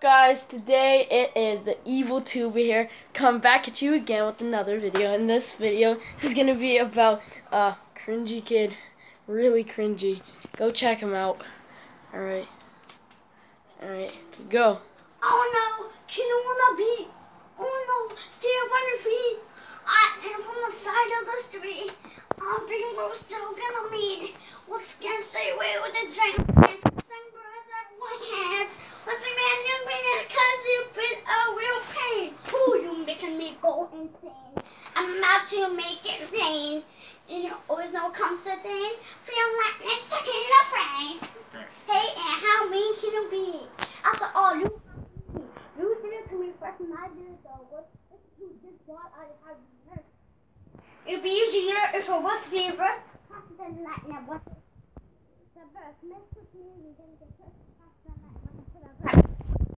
guys today it is the evil tuber here come back at you again with another video and this video is gonna be about uh cringy kid really cringy go check him out all right all right go Oh no, can you wanna be? Oh no, stay up on your feet. I am from the side of the street. I'm we're still gonna meet. Let's get stay away with the giant go insane. I'm about to make it rain. And you always know comes the thing. Feel like stuck in the. Hey, and how mean can you be? After all, you you did it to me first and I did it though. What you did what I have never It'd be easier if it was to be reversed faster than lightning was. The makes with me and then the first